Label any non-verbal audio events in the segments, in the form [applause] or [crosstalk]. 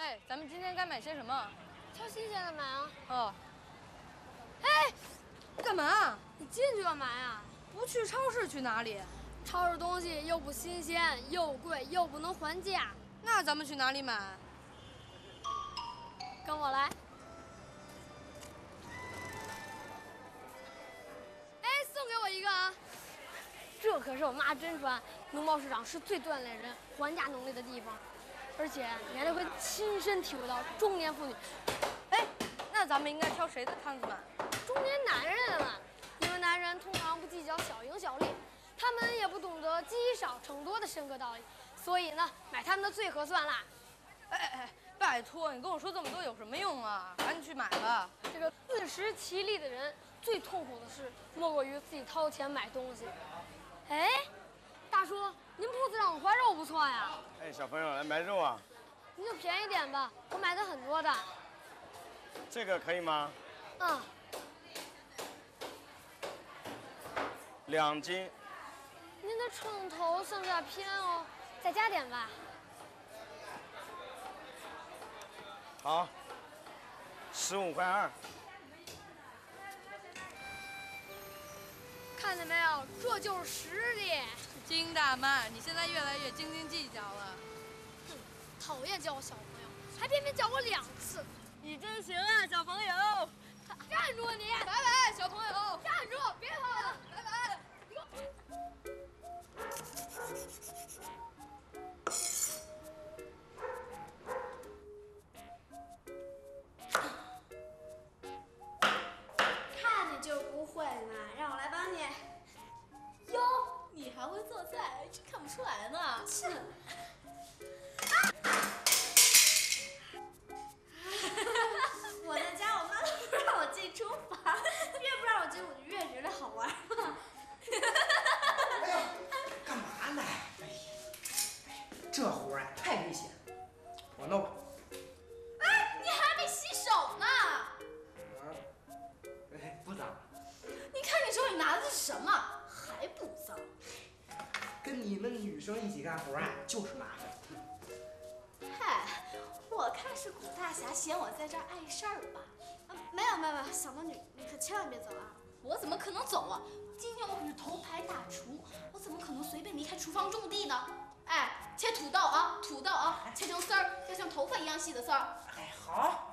哎，咱们今天该买些什么？挑新鲜的买啊！哦，哎，干嘛？你进去干嘛呀？不去超市去哪里？超市东西又不新鲜，又贵，又不能还价。那咱们去哪里买？跟我来。哎，送给我一个啊！这可是我妈真传，农贸市场是最锻炼人还价能力的地方，而且你还会亲身体会到中年妇女。哎，那咱们应该挑谁的摊子买？中年男人嘛，因为男人通常不计较小赢小利，他们也不懂得积少成多的深刻道理，所以呢，买他们的最合算啦。哎哎哎，拜托，你跟我说这么多有什么用啊？赶紧去买吧。这个自食其力的人，最痛苦的事莫过于自己掏钱买东西。哎，大叔，您铺子上五花肉不错呀。哎，小朋友来买肉啊？您就便宜点吧，我买的很多的。这个可以吗？嗯，两斤。您的秤头上下偏哦，再加点吧。好，十五块二。看见没有，这就是实力。金大妈，你现在越来越斤斤计较了。哼，讨厌叫我小朋友，还偏偏叫我两次。你真行啊，小朋友！站住你！拜拜，小朋友！站住，别跑了！拜拜！出来呢。切！生一起干活啊，就是麻烦。嗨，我看是古大侠嫌我在这儿碍事儿吧？啊，没有没有没有，小魔女，你可千万别走啊！我怎么可能走啊？今天我可是头牌大厨，我怎么可能随便离开厨房种地呢？哎，切土豆啊，土豆啊，切成丝儿，要像头发一样细的丝儿。哎，好。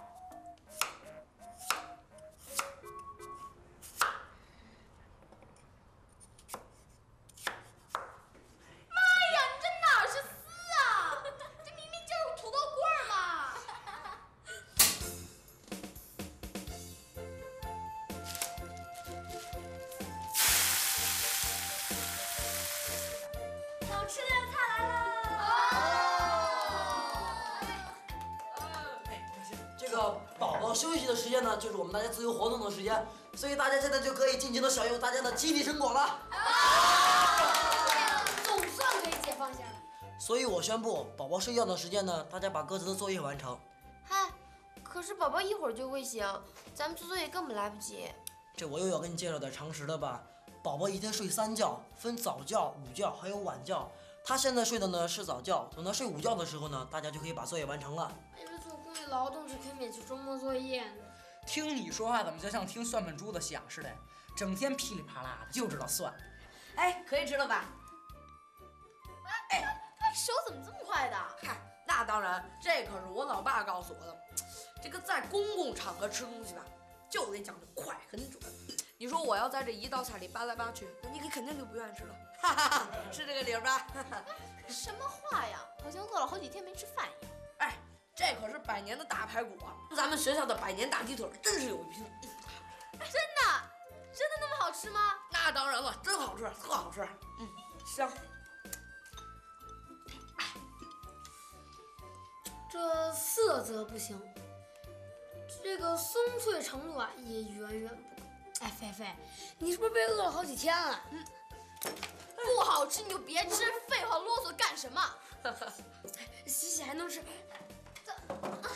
自由活动的时间，所以大家现在就可以尽情的享用大家的集体成果了。啊总算可以解放下来。所以我宣布，宝宝睡觉的时间呢，大家把各自的作业完成。嗨，可是宝宝一会儿就会醒，咱们做作业根本来不及。这我又要给你介绍点常识了吧？宝宝一天睡三觉，分早觉、午觉还有晚觉。他现在睡的呢是早觉，等他睡午觉的时候呢，大家就可以把作业完成了。因为做公益劳动是可以免去周末作业的。听你说话怎么就像听算盘珠子响似的？整天噼里啪啦的，就知道算。哎，可以吃了吧？哎，手怎么这么快的？嗨，那当然，这可是我老爸告诉我的。这个在公共场合吃东西吧，就得讲究快很准。你说我要在这一道菜里扒来扒去，那你肯定就不愿意吃了，哈哈哈，[laughs] 是这个理儿吧？什么话呀？好像饿了好几天没吃饭一样。哎，这可是百年的大排骨啊！咱们学校的百年大鸡腿真是有一拼。真的？真的那么好吃吗？那当然了，真好吃，特好吃。嗯，香。这色泽不行，这个松脆程度啊也远远不够。哎，菲菲，你是不是被饿了好几天了？嗯，不好吃你就别吃，[laughs] 废话啰嗦干什么？[laughs] 洗洗还能吃。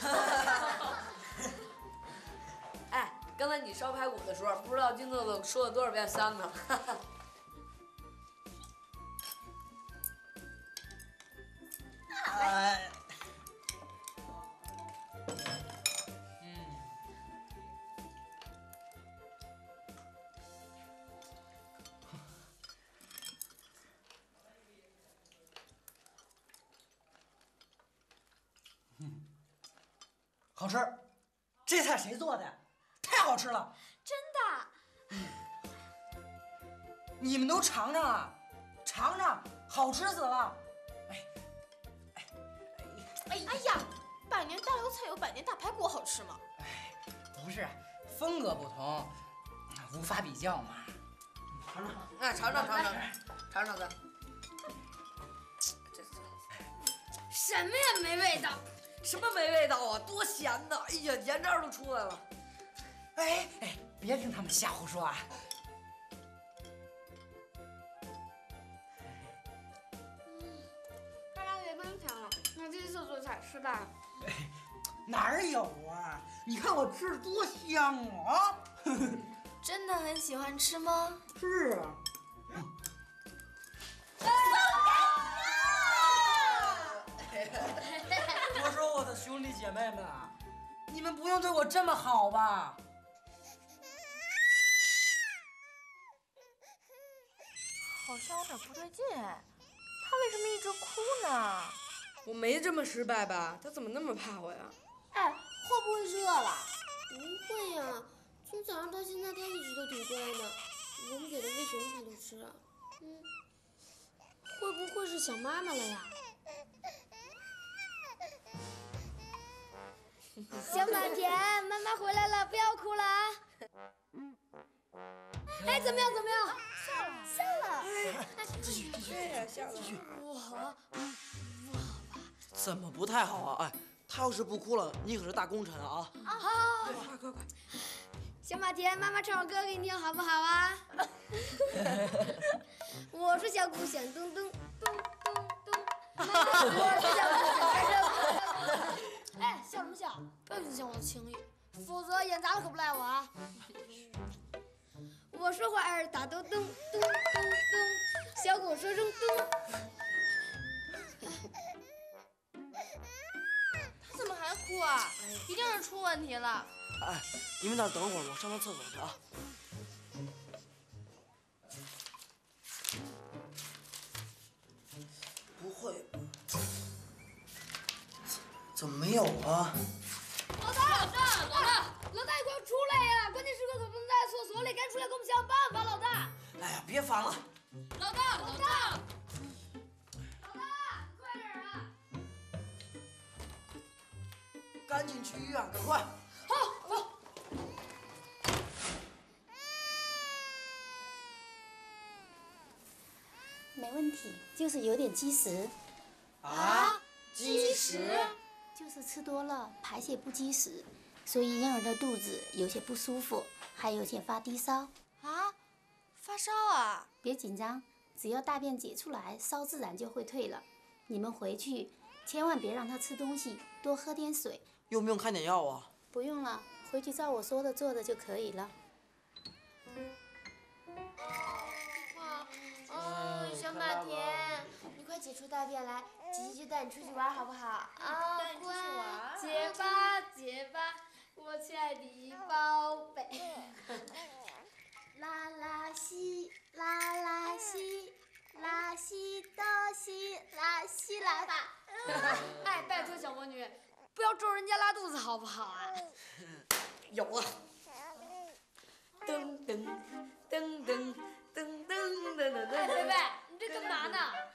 [laughs] 哎，刚才你烧排骨的时候，不知道金豆豆说了多少遍三呢。[laughs] 哎，吃。这菜谁做的？太好吃了！真的？你们都尝尝啊，尝尝，好吃死了！哎哎哎呀，百年大油菜有百年大排骨好吃吗？不是，风格不同，无法比较嘛。尝尝，哎，尝尝尝尝尝尝的。这什么也没味道，什么没味道啊？多咸呐！哎呀，盐渣都出来了。哎哎，别听他们瞎胡说啊！大家别分享了，那第一次做菜失败了。哪儿有啊？你看我吃的多香啊！[laughs] [laughs] 真的很喜欢吃吗？是啊。兄弟姐妹们啊，你们不用对我这么好吧？好像有点不对劲哎，他为什么一直哭呢？我没这么失败吧？他怎么那么怕我呀？哎，会不会热了？不会呀、从早上到现在他一直都挺乖的，我们给他喂什么他都吃。嗯，会不会是想妈妈了呀？小马田，妈妈回来了，不要哭了啊！哎，怎么样？怎么样？笑了。对呀，下了。不好，怎么不太好啊？哎，他要是不哭了，你可是大功臣啊！快快快快！小马田，妈妈唱首歌给你听，好不好啊？[laughs] 我是小鼓响咚咚咚咚咚，我是小鼓响开声。哎，笑什么笑？不要影响我的情谊，否则演砸了可不赖我啊！[laughs] 我说话儿打咚咚咚咚咚，小狗说声咚。[laughs] 他怎么还哭啊？一定是出问题了。哎，你们在这等会儿，我上趟厕所去啊。怎么没有啊？老大，老大，老大，老大，你快出来呀！关键时刻可不能待在厕所里，赶紧出来给我们想办法，老大。哎呀，别烦了，老大，老大，老大，快点啊！赶紧去医院，赶快！好，走。没问题，就是有点积食，啊？积食？就是吃多了排泄不及时，所以婴儿的肚子有些不舒服，还有些发低烧。啊，发烧啊？别紧张，只要大便解出来，烧自然就会退了。你们回去千万别让他吃东西，多喝点水。用不用开点药啊？不用了，回去照我说的做的就可以了。哦，小马田，你快解出大便来，姐姐就带你出去玩好不好？啊，乖，解吧，解吧，我亲爱的宝贝。啦啦西，啦啦西，啦西哆西，啦西啦吧。[laughs] 哎，拜托小魔女，不要咒人家拉肚子好不好啊？[laughs] 有啊。噔噔噔噔噔噔噔噔哎，贝贝。，你这干嘛呢？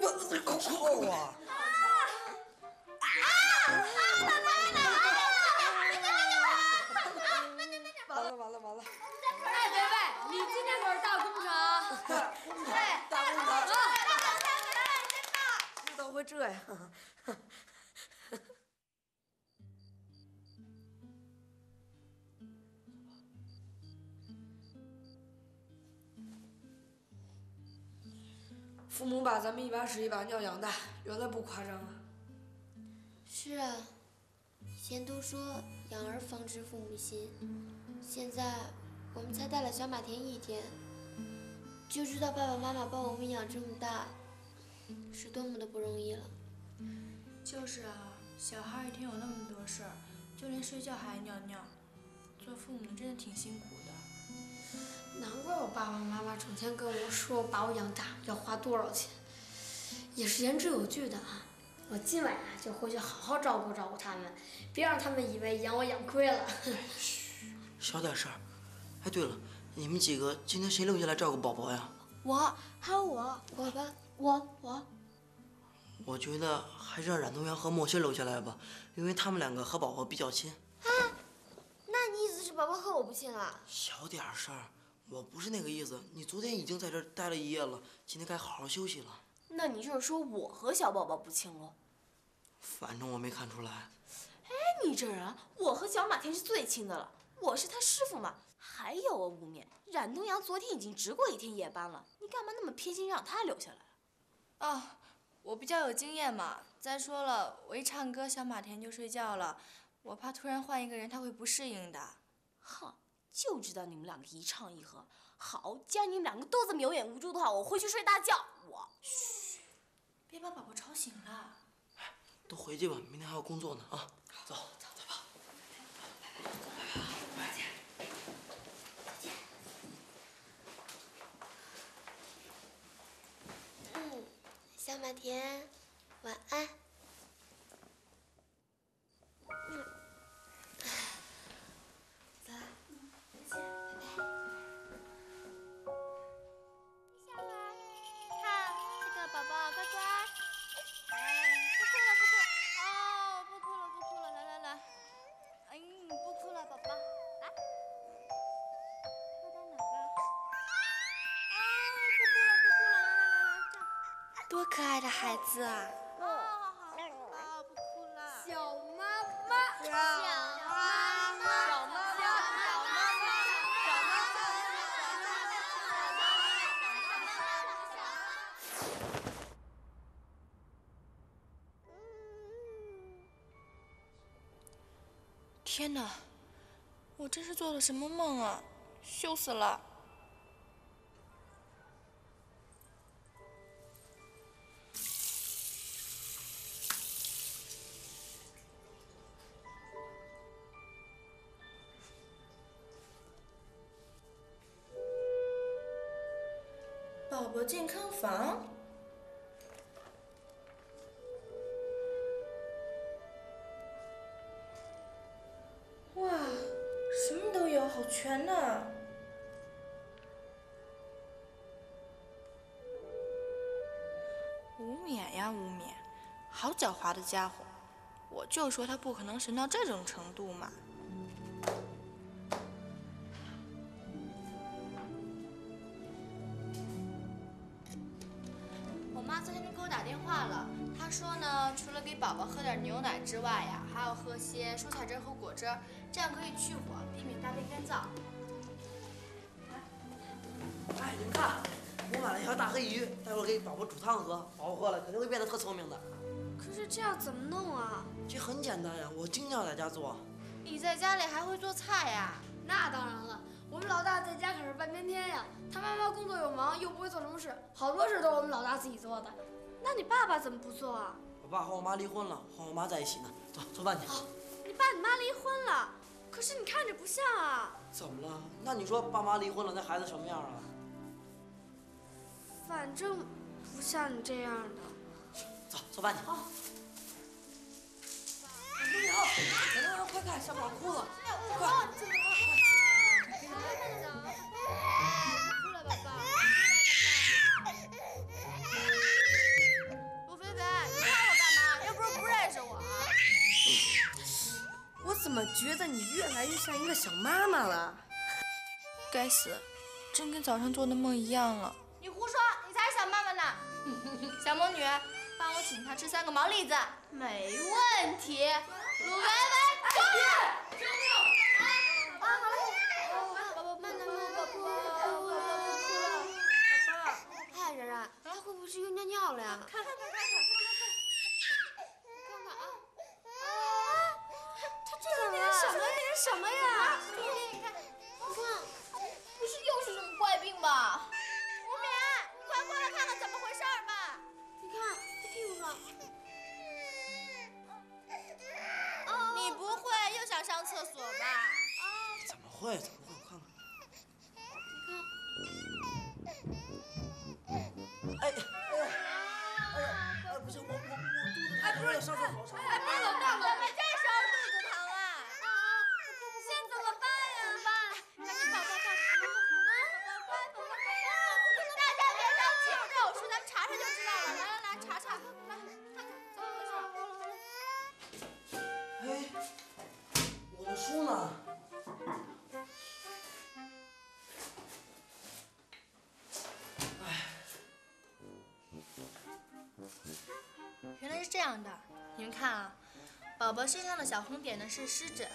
我我我啊！啊啊！完了完了完了！你今天可是大工程。大！都会这样。父母把咱们一把屎一把尿养大，原来不夸张啊。是啊，以前都说养儿方知父母心，现在我们才带了小马田一天，就知道爸爸妈妈把我们养这么大，是多么的不容易了。就是啊，小孩一天有那么多事儿，就连睡觉还爱尿尿，做父母真的挺辛苦的。难怪我爸爸妈妈整天跟我说把我养大要花多少钱，也是言之有据的啊。我今晚啊就回去好好照顾照顾他们，别让他们以为养我养亏了。嘘小点声儿。哎，对了，你们几个今天谁留下来照顾宝宝呀？我，还有我，我吧，我我。我觉得还是让冉东阳和莫欣留下来吧，因为他们两个和宝宝比较亲。啊？那你意思是宝宝和我不亲了？小点声儿，我不是那个意思。你昨天已经在这儿待了一夜了，今天该好好休息了。那你就是说我和小宝宝不亲喽？反正我没看出来。哎，你这人，我和小马田是最亲的了，我是他师傅嘛。还有啊，无冕，冉东阳昨天已经值过一天夜班了，你干嘛那么偏心让他留下来？啊，我比较有经验嘛。再说了，我一唱歌，小马田就睡觉了，我怕突然换一个人他会不适应的。哼，就知道你们两个一唱一和。好，既然你们两个都这么有眼无珠的话，我回去睡大觉。我，嘘，别把宝宝吵醒了。都回去吧，明天还要工作呢啊！走。嗯，小马田，晚安。嗯，多可爱的孩子啊！哦，好好好，不哭了。小妈妈，小妈妈，小妈妈，小妈妈，小妈妈。天哪，我这是做了什么梦啊？羞死了！好狡猾的家伙！我就说他不可能神到这种程度嘛。我妈昨天就给我打电话了，她说呢，除了给宝宝喝点牛奶之外呀，还要喝些蔬菜汁和果汁，这样可以去火，避免大便干燥。哎，你们看，我买了一条大黑鱼，待会儿给宝宝煮汤喝，宝宝喝了肯定会变得特聪明的。可是这样怎么弄啊？这很简单呀，我经常在家做。你在家里还会做菜呀？那当然了，我们老大在家可是半边天呀。他妈妈工作又忙，又不会做什么事，好多事都是我们老大自己做的。那你爸爸怎么不做啊？我爸和我妈离婚了，和我妈在一起呢。走，做饭去。你爸你妈离婚了，可是你看着不像啊。怎么了？那你说爸妈离婚了，那孩子什么样啊？反正不像你这样的。走，做饭去。好。东阳，东阳，快看，小宝哭了，快！哭了，宝宝。陆菲菲，你看我干嘛？又不是不认识我啊。我怎么觉得你越来越像一个小妈妈了？该死，真跟早上做的梦一样了。你胡说，你才是小妈妈呢。小魔女，帮我请他吃三个毛栗子。没问题。鲁伯伯过来救命啊好宝宝慢点宝宝不哭了宝宝哎然然他会不会是又尿尿了呀？看看看看看看看看看。啊啊他这里面什么呀你看你看不是又是什么怪病吧？吴勉你快过来看看怎么回事吧。你看救。你不会又想上厕所吧？哦，怎么会？怎么会？快看，你看。哎！哎呀！哎呀！哎，不行，我我我肚子……哎，不是，上厕所，上厕所，哎，别走，别，书呢？原来是这样的，你们看啊，宝宝身上的小红点呢是湿疹，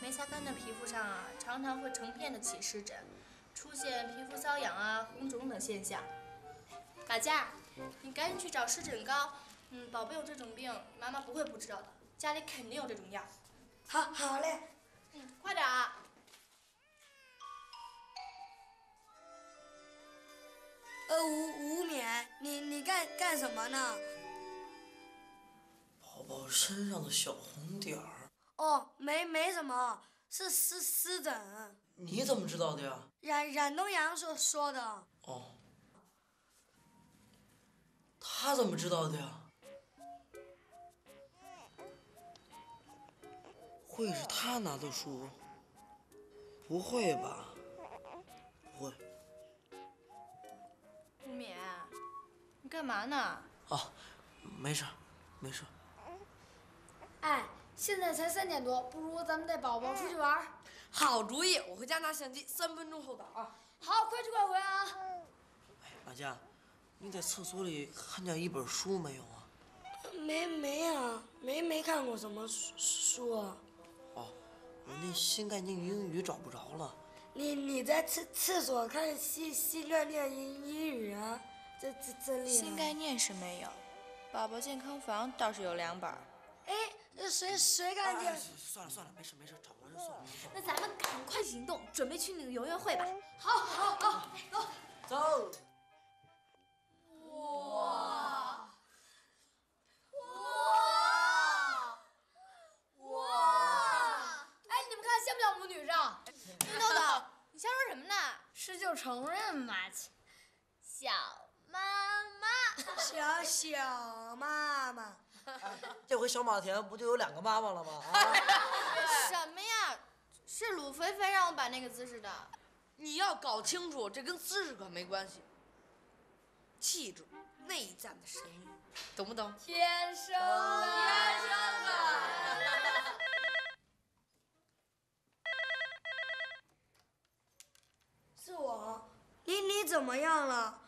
没擦干的皮肤上啊，常常会成片的起湿疹，出现皮肤瘙痒啊、红肿等现象。大家，你赶紧去找湿疹膏。嗯，宝贝有这种病，妈妈不会不知道的，家里肯定有这种药。好，好嘞。嗯，快点啊！呃，吴吴冕，你你干干什么呢？宝宝身上的小红点儿，哦，没没什么，是湿湿疹。你怎么知道的呀？冉冉东阳说说的。哦，他怎么知道的呀？会是他拿的书？不会吧？不会。吴敏，你干嘛呢？哦，没事，没事。哎，现在才三点多，不如咱们带宝宝出去玩。好主意，我回家拿相机，三分钟后到啊。好，快去快回啊！哎，马佳，你在厕所里看见一本书没有啊？没没啊，没没看过什么书书啊。哦，我那新概念英语找不着了。你你在厕厕所看新新概念英英语啊？这这真厉害。新概念是没有，宝宝健康房倒是有两本。哎，谁谁看见？算了算了，没事没事，找不着就算了。那咱们赶快行动，准备去那个游园会吧。好，好，好，走。走。哇！哇！哎，你们看像不像母女照？豆豆，你瞎说什么呢？是就承认嘛。小妈妈，[laughs] 小小妈妈。这回小马田不就有两个妈妈了吗？啊！什么呀？是鲁菲菲让我摆那个姿势的。你要搞清楚，这跟姿势可没关系。气质，内在的神韵，懂不懂？天生的，天生的。我，你你怎么样了？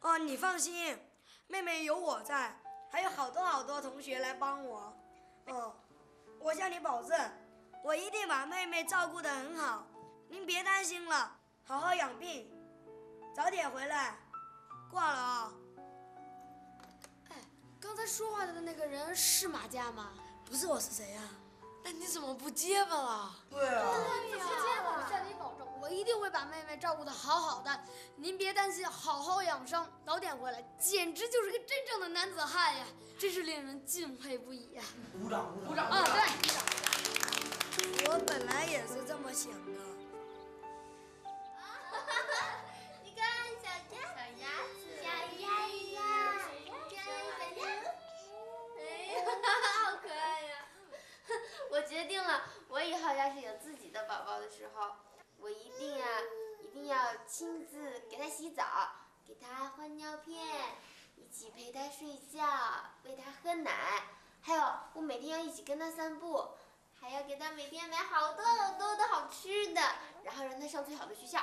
哦，你放心，妹妹有我在，还有好多好多同学来帮我。哦，我向你保证，我一定把妹妹照顾得很好。您别担心了，好好养病，早点回来。挂了啊！哎，刚才说话的那个人是马佳吗？不是我是谁呀、啊？那你怎么不结巴了？对啊。不结巴，我向你保证，我一定会把妹妹照顾的好好的。您别担心，好好养伤，早点回来，简直就是个真正的男子汉呀！真是令人敬佩不已呀！鼓掌，鼓掌！啊，对。我本来也是这么想的。[laughs] 你看，小鸭小鸭子。小鸭子。哎呀，好可爱呀 [laughs] 我决定了，我以后要是有自己的宝宝的时候，我一定啊，一定要亲自给他洗澡，给他换尿片，一起陪他睡觉，喂他喝奶，还有我每天要一起跟他散步，还要给他每天买好多好多的好吃的，然后让他上最好的学校。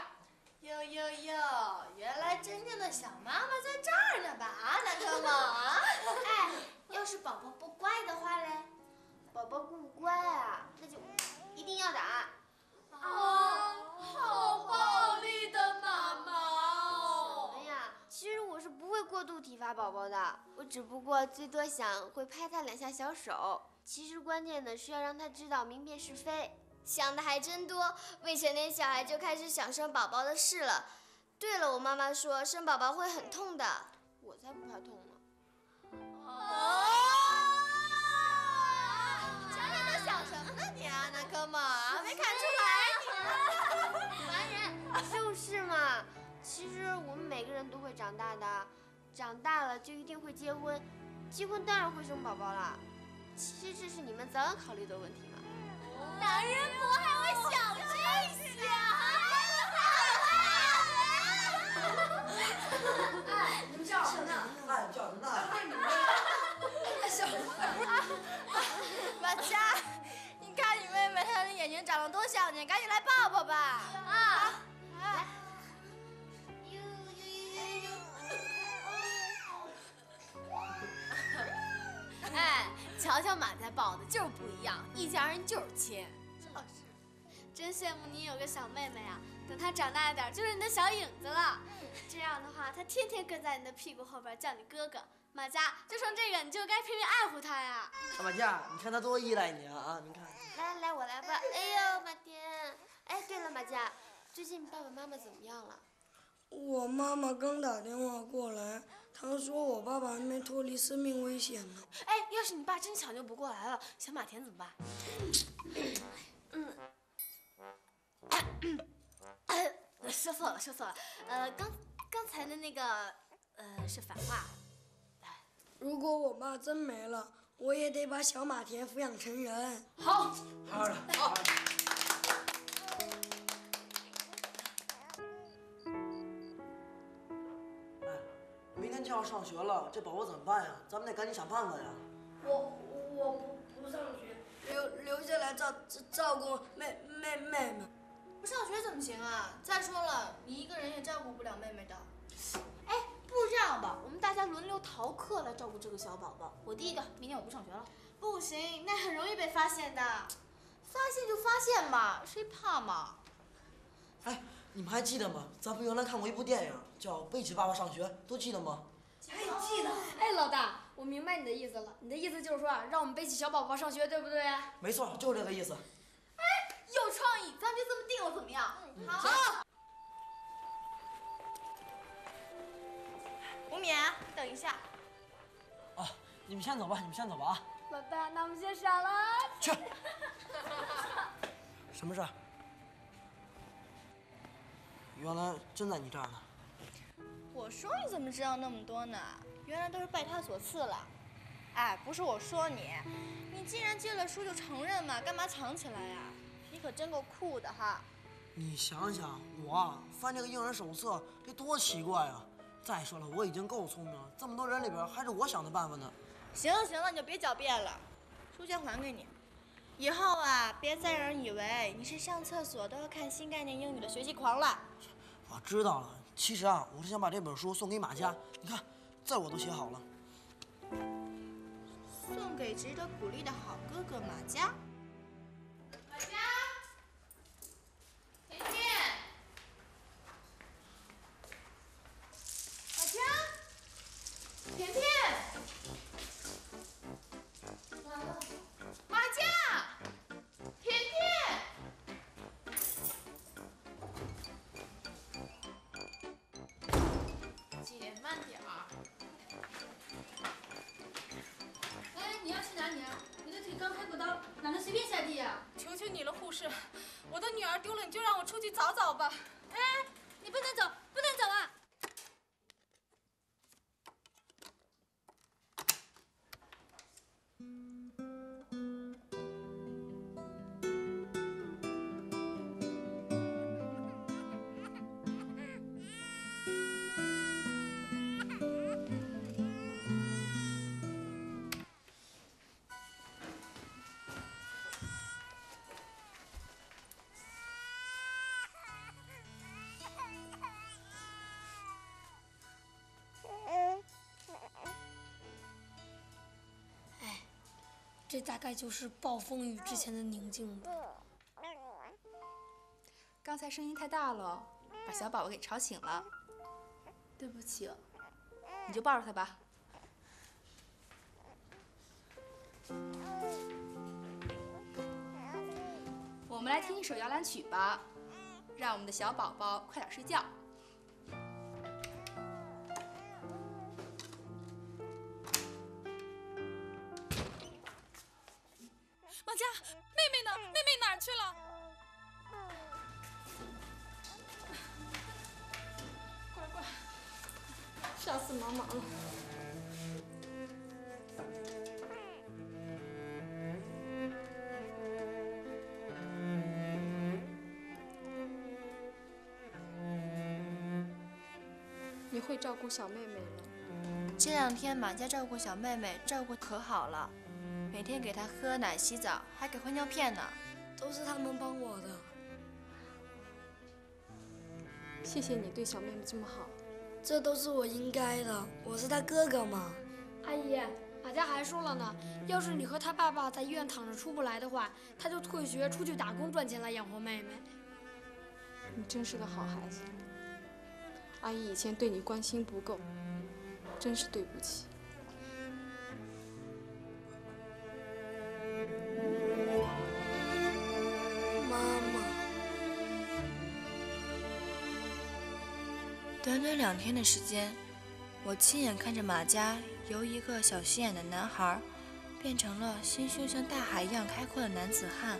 哟哟哟，原来真正的小妈妈在这儿呢吧？啊，南柯梦啊！哎，要是宝宝不乖的话嘞？宝宝不乖啊，那就一定要打。啊，好暴力的妈妈哦！什么呀？其实我是不会过度体罚宝宝的，我只不过最多想会拍他两下小手。其实关键的是要让他知道明辨是非。想的还真多，未成年小孩就开始想生宝宝的事了。对了，我妈妈说生宝宝会很痛的，我才不怕痛呢。哦！瞧你在想什么呢你啊，南柯梦啊！其实我们每个人都会长大的，长大了就一定会结婚，结婚当然会生宝宝了。其实这是你们早晚考虑的问题嘛。男人不还会想这些哎，你们叫什么呢？哎，叫什么呢？哎，小马佳，你看你妹妹，她的眼睛长得多像你，赶紧来抱抱吧！啊，来。哎，瞧瞧马家抱的，就是不一样，一家人就是亲。就是，真羡慕你有个小妹妹啊！等她长大点，就是你的小影子了。这样的话，她天天跟在你的屁股后边叫你哥哥。马佳，就剩这个，你就该拼命爱护她呀！大马佳，你看她多依赖你啊啊！你看，来来来，我来吧。哎呦，马天。哎，对了，马佳，最近爸爸妈妈怎么样了？我妈妈刚打电话过来，她说我爸爸还没脱离生命危险呢。哎，要是你爸真抢救不过来了，小马田怎么办？嗯，说错了，说错了。呃，刚刚才的那个，呃，是反话。如果我爸真没了，我也得把小马田抚养成人。好，好的，好。明天就要上学了，这宝宝怎么办呀？咱们得赶紧想办法呀。我我不不上学，留留下来照照照顾妹妹妹妹。不上学怎么行啊？再说了，你一个人也照顾不了妹妹的。哎，不如这样吧，我们大家轮流逃课来照顾这个小宝宝。我第一个，明天我不上学了。不行，那很容易被发现的。发现就发现嘛，谁怕嘛？哎，你们还记得吗？咱们原来看过一部电影，叫《背起爸爸上学》，都记得吗？哎，记得。哎，老大，我明白你的意思了。你的意思就是说啊，让我们背起小宝宝上学，对不对？没错，就是这个意思。哎，有创意，咱们就这么定了，怎么样？嗯、好。吴冕，等一下。哦，你们先走吧，你们先走吧啊。老大，那我们先闪了。去。[laughs] 什么事？原来真在你这儿呢。我说你怎么知道那么多呢？原来都是拜他所赐了。哎，不是我说你，你既然借了书就承认嘛，干嘛藏起来呀？你可真够酷的哈。你想想，我翻这个英文手册，这多奇怪啊！再说了，我已经够聪明了，这么多人里边还是我想的办法呢。行了行了，你就别狡辩了，书先还给你。以后啊，别再让人以为你是上厕所都要看新概念英语的学习狂了。我知道了，其实啊，我是想把这本书送给马佳，你看，字我都写好了。送给值得鼓励的好哥哥马佳。马佳，甜甜，马佳，甜甜。刚开过刀，哪能随便下地呀？求求你了，护士，我的女儿丢了，你就让我出去找找吧。哎，你不能走，不能大概就是暴风雨之前的宁静吧。刚才声音太大了，把小宝宝给吵醒了，对不起。你就抱着他吧。我们来听一首摇篮曲吧，让我们的小宝宝快点睡觉。吓死妈妈了。你会照顾小妹妹了。这两天马家照顾小妹妹，照顾可好了，每天给她喝奶、洗澡，还给换尿片呢。都是他们帮我的。谢谢你对小妹妹这么好。这都是我应该的，我是他哥哥嘛。阿姨，马家还说了呢，要是你和他爸爸在医院躺着出不来的话，他就退学出去打工赚钱来养活妹妹。你真是个好孩子。阿姨以前对你关心不够，真是对不起。两天的时间，我亲眼看着马家由一个小心眼的男孩，变成了心胸像大海一样开阔的男子汉，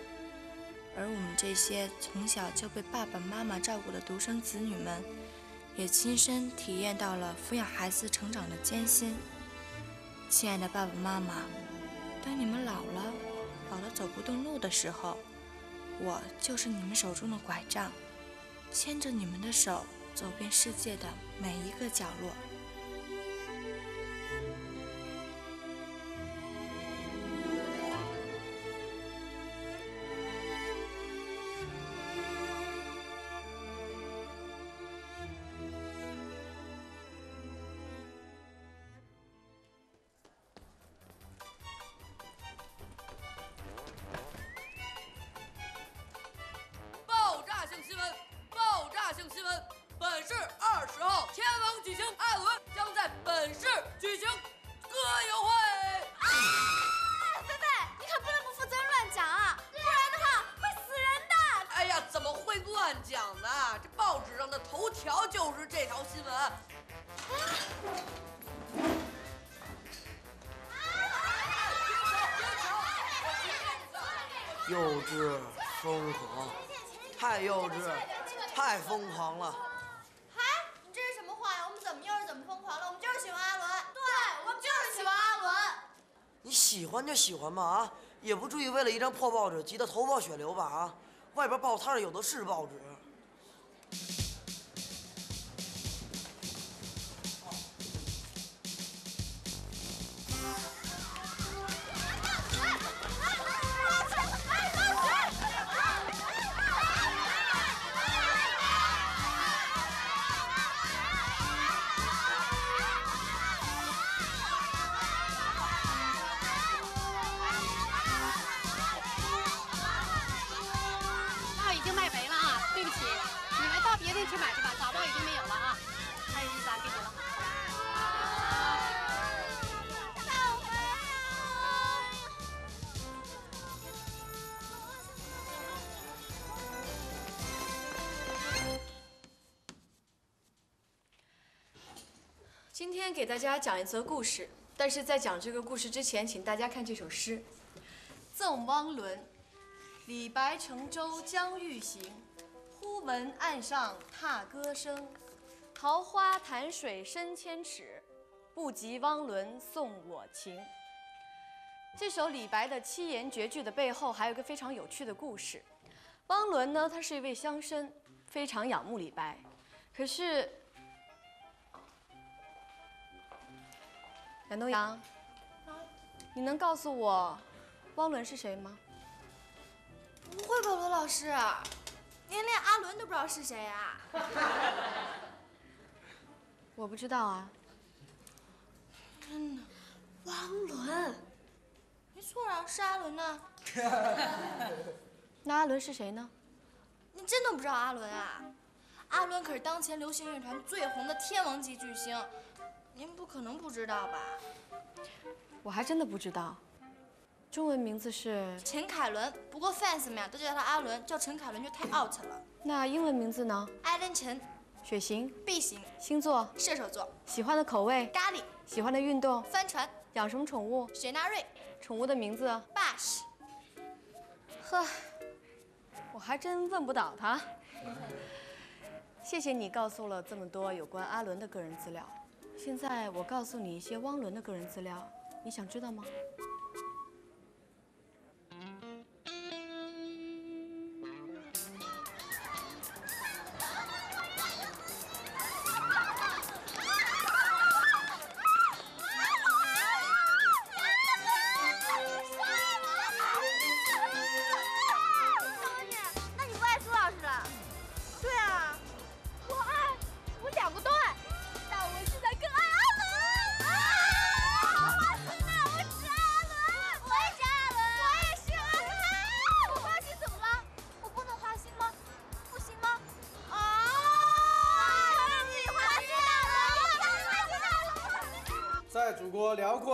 而我们这些从小就被爸爸妈妈照顾的独生子女们，也亲身体验到了抚养孩子成长的艰辛。亲爱的爸爸妈妈，当你们老了，老了走不动路的时候，我就是你们手中的拐杖，牵着你们的手，走遍世界的每一个角落。稚、疯狂，太幼稚，太疯狂了。嗨，你这是什么话呀？我们怎么又是怎么疯狂了？我们就是喜欢阿伦。对，我们就是喜欢阿伦。你喜欢就喜欢吧啊，也不至于为了一张破报纸急得头破血流吧啊！外边报摊儿有的是报纸。报给大家讲一则故事，但是在讲这个故事之前，请大家看这首诗：《赠汪伦》。李白乘舟将欲行，忽闻岸上踏歌声。桃花潭水深千尺，不及汪伦送我情。这首李白的七言绝句的背后，还有一个非常有趣的故事。汪伦呢，他是一位乡绅，非常仰慕李白，可是冉东阳，你能告诉我汪伦是谁吗？不会吧，罗老师，您连阿伦都不知道是谁啊、[laughs] 我不知道啊。真的，汪伦，没错啊，是阿伦呢。[laughs] 那阿伦是谁呢？你真的不知道阿伦啊？阿伦可是当前流行乐团最红的天王级巨星，您不可能不知道吧？我还真的不知道。中文名字是陈凯伦，不过 fans 们呀都叫他阿伦，叫陈凯伦就太 out 了。那英文名字呢？艾伦陈，血型、B 型，星座、射手座，喜欢的口味、咖喱，喜欢的运动、帆船，养什么宠物、雪纳瑞，宠物的名字。？Bash。呵，我还真问不倒他。[laughs] 谢谢你告诉了这么多有关阿伦的个人资料，现在我告诉你一些汪伦的个人资料，你想知道吗？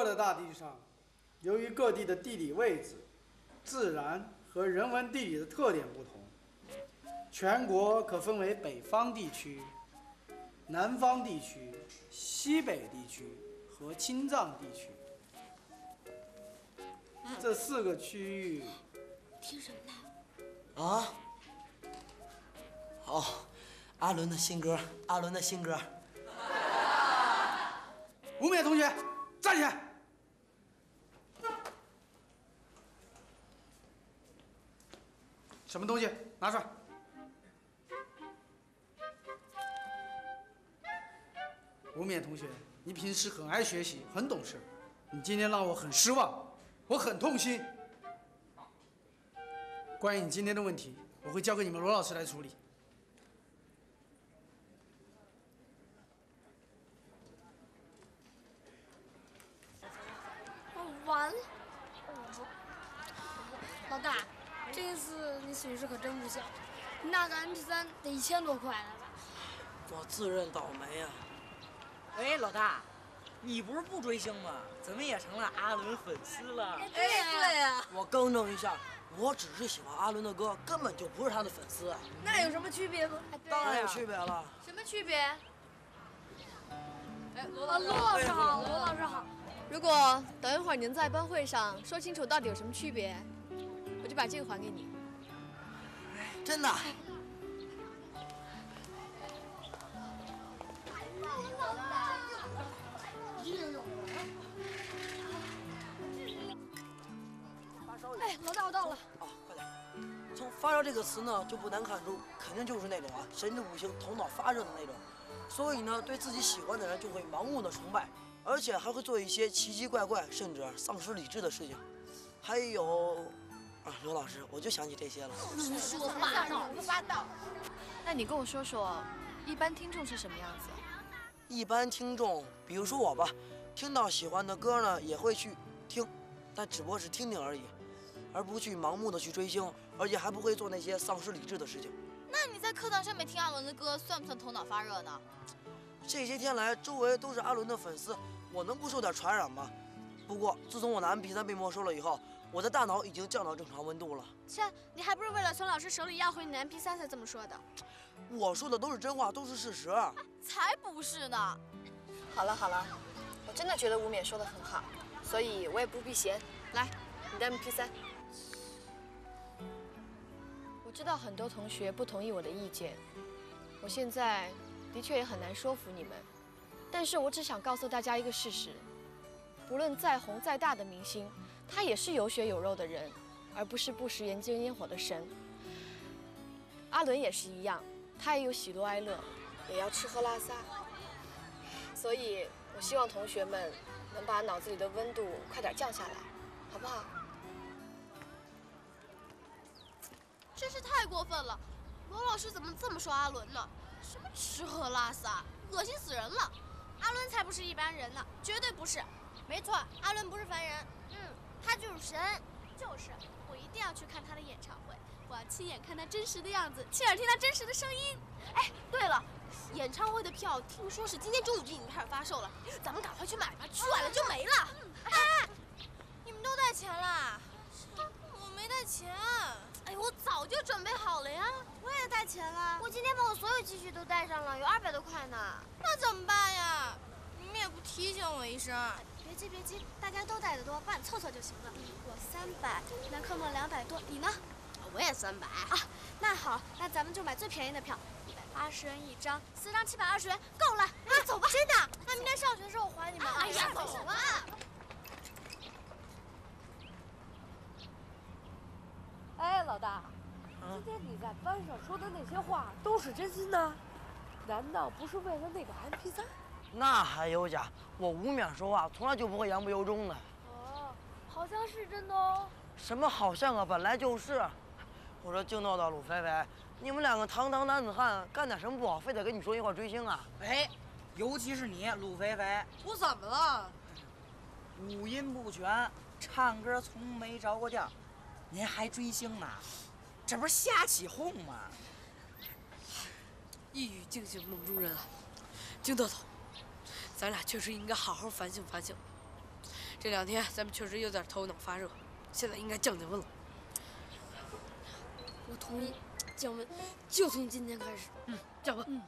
的大地上，由于各地的地理位置、自然和人文地理的特点不同，全国可分为北方地区、南方地区、西北地区和青藏地区。这四个区域，听什么呢？啊？哦，阿伦的新歌，阿伦的新歌。吴冕同学，站起来！什么东西？拿出来！吴冕同学，你平时很爱学习，很懂事，你今天让我很失望，我很痛心。关于你今天的问题，我会交给你们罗老师来处理。完了，老大，这次你损失可真不小，那个 MP 三得一千多块呢。我自认倒霉啊。喂，老大，你不是不追星吗？怎么也成了阿伦粉丝了？哎，对呀、我更正一下，我只是喜欢阿伦的歌，根本就不是他的粉丝。那有什么区别吗？当然有区别了。什么区别？哎，罗老师好，罗老师好。如果等一会儿您在班会上说清楚到底有什么区别，我就把这个还给你。真的。哎，老大，我到了。啊，快点！从“发烧”这个词呢，就不难看出，肯定就是那种啊，神志不清、头脑发热的那种。所以呢，对自己喜欢的人就会盲目的崇拜，而且还会做一些奇奇怪怪，甚至丧失理智的事情。还有，啊，刘老师，我就想起这些了。胡说八道，胡八道。那你跟我说说，一般听众是什么样子？一般听众，比如说我吧，听到喜欢的歌呢，也会去听，但只不过是听听而已，而不去盲目的去追星，而且还不会做那些丧失理智的事情。那你在课堂上面听阿伦的歌，算不算头脑发热呢？这些天来，周围都是阿伦的粉丝，我能不受点传染吗？不过，自从我的 MP3 被没收了以后，我的大脑已经降到正常温度了。切，你还不是为了从老师手里要回你的 MP3 才这么说的？我说的都是真话，都是事实。才不是呢！好了好了，我真的觉得吴冕说的很好，所以我也不避嫌。来，你的 MP3。我知道很多同学不同意我的意见，我现在的确也很难说服你们，但是我只想告诉大家一个事实：不论再红再大的明星，他也是有血有肉的人，而不是不食人间烟火的神。阿伦也是一样，他也有喜怒哀乐，也要吃喝拉撒。所以，我希望同学们能把脑子里的温度快点降下来，好不好？真是太过分了！罗老师怎么这么说阿伦呢？什么吃喝拉撒，恶心死人了！阿伦才不是一般人呢，绝对不是。没错，阿伦不是凡人，他就是神。就是，我一定要去看他的演唱会，我要亲眼看他真实的样子，亲耳听他真实的声音。哎，对了，演唱会的票听说是今天中午就已经开始发售了，咱们赶快去买吧，去晚了就没了。哎，你们都带钱啦？我没带钱。哎，我早就准备好了呀。我也带钱了，我今天把我所有积蓄都带上了，有二百多块呢。那怎么办呀？你们也不提醒我一声。别急别急，大家都带的多，帮你凑凑就行了。我三百，南科梦两百多，你呢？我也三百啊。那好，那咱们就买最便宜的票，一百八十元一张，四张七百二十元，够了。那走吧。真的？那明天上学的时候我还你们。哎呀，走吧。哎，老大，今天你在班上说的那些话都是真心的？难道不是为了那个 MP 三？那还有假？我无面说话，从来就不会言不由衷的。哦，好像是真的哦。什么好像啊？本来就是。我说就闹到鲁菲菲，你们两个堂堂男子汉，干点什么不好，非得跟你说一块追星啊？哎，尤其是你，鲁菲菲，我怎么了？五音不全，唱歌从没着过调，您还追星呢？这不是瞎起哄吗？一语惊醒梦中人啊！金豆豆，咱俩确实应该好好反省反省。这两天咱们确实有点头脑发热，现在应该降降温了。我同意，降温就从今天开始。嗯，降温。嗯。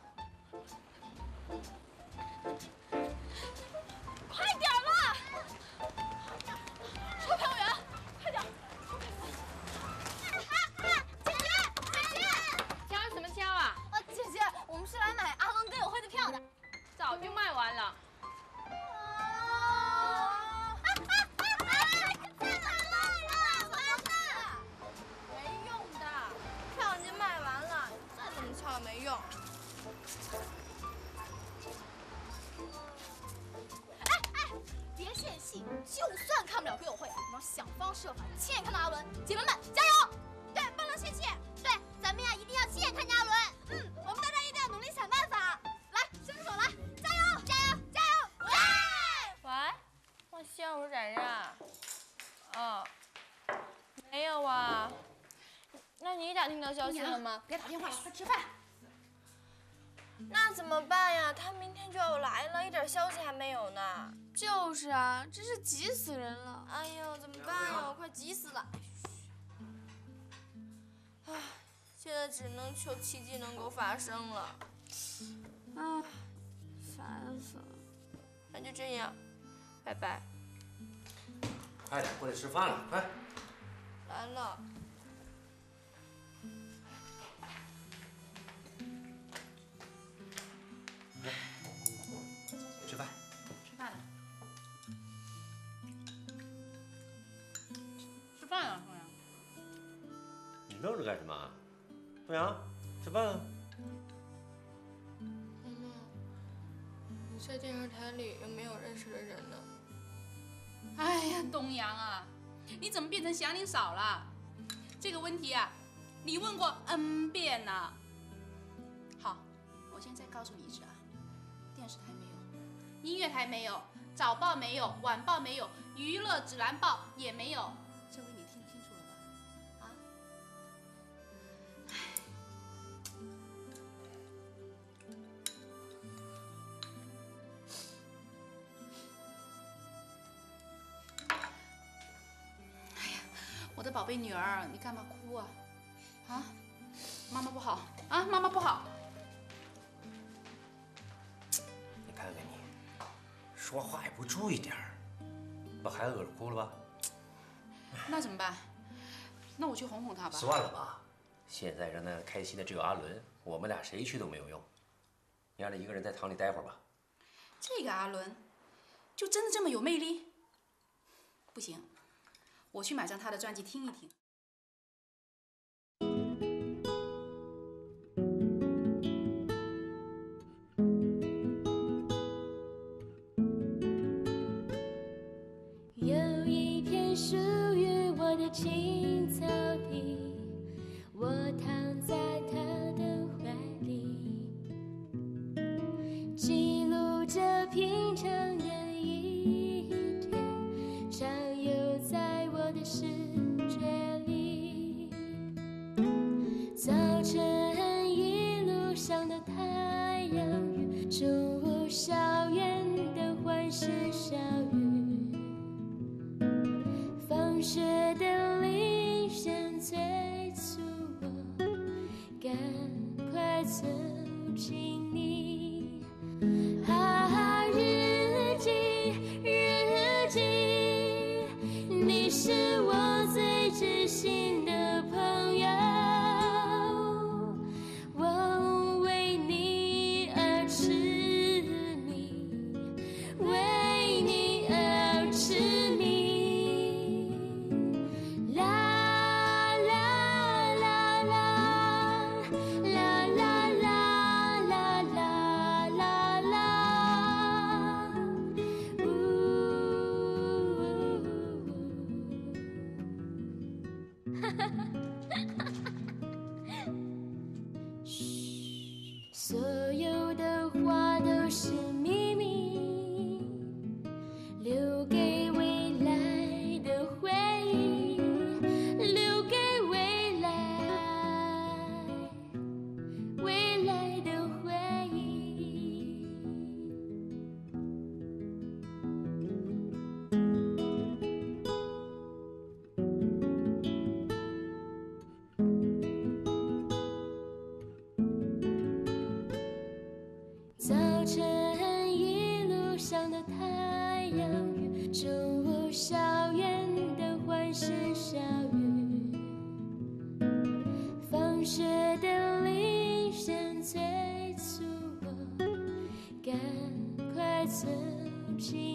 消息了吗？别打电话了，快吃饭。那怎么办呀？他明天就要来了，一点消息还没有呢。就是啊，真是急死人了。哎呦，怎么办呀？我快急死了。唉，现在只能求奇迹能够发生了。唉，烦死了。那就这样，拜拜。快点过来吃饭了，快。来了。东阳，吃饭了。妈妈，你在电视台里有没有认识的人呢？哎呀，东阳啊，你怎么变成祥林嫂了？这个问题啊，你问过 N 遍了。好，我现在告诉你一次啊，电视台没有，音乐台没有，早报没有，晚报没有，娱乐指南报也没有，贝女儿，你干嘛哭啊？啊？妈妈不好啊！妈妈不好。你看看你，说话也不注意点儿，把孩子惹哭了吧？那怎么办？那我去哄哄他吧。算了吧，现在让他开心的只有阿伦，我们俩谁去都没有用。你让他一个人在堂里待会儿吧。这个阿伦，就真的这么有魅力？不行，我去买张他的专辑听一听。雪的铃声催促我赶快走进